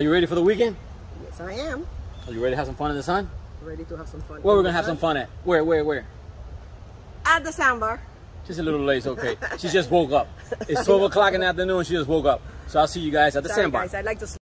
Are you ready for the weekend? Yes, I am. Are you ready to have some fun in the sun? Ready to have some fun. Where we're gonna have some fun at? Where, where, where? At the sandbar. She's a little late, okay. She just woke up. It's 12 o'clock in the afternoon, she just woke up. So I'll see you guys at the Sorry, sandbar. guys. I'd like to